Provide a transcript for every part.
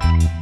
Thank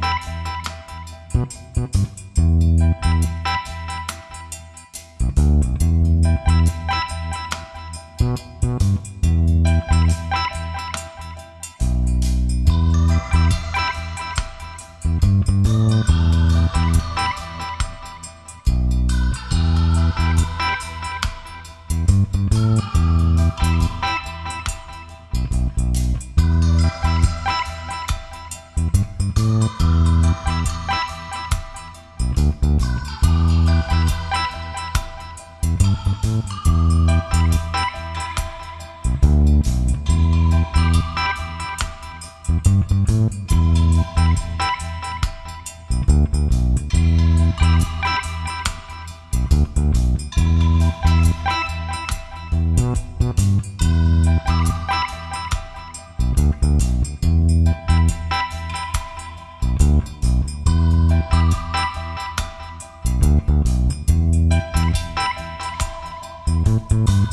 Música